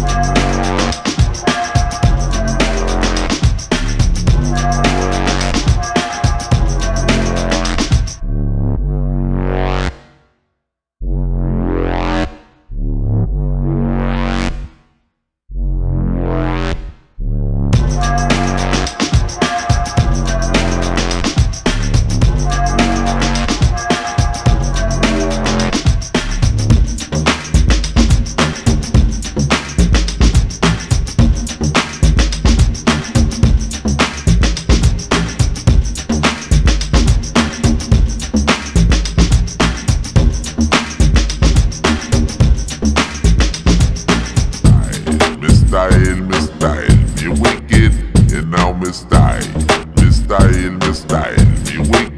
style, style, me style, me wicked,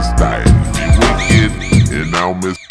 You wicked, and I'll miss.